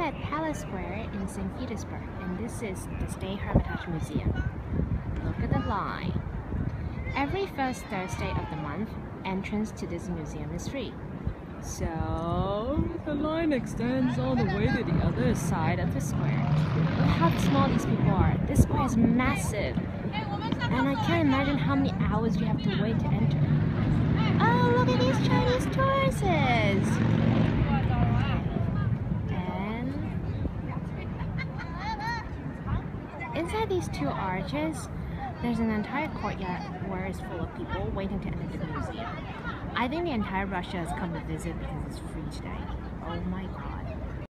At Palace Square in St. Petersburg, and this is the State Hermitage Museum. Look at the line. Every first Thursday of the month, entrance to this museum is free. So, the line extends all the way to the other side of the square. Look how small these people are. This square is massive. And I can't imagine how many hours you have to wait to enter. Oh, look at these Chinese tourists! And inside these two arches, there's an entire courtyard where it's full of people waiting to enter the museum. I think the entire Russia has come to visit because it's free today. Oh my.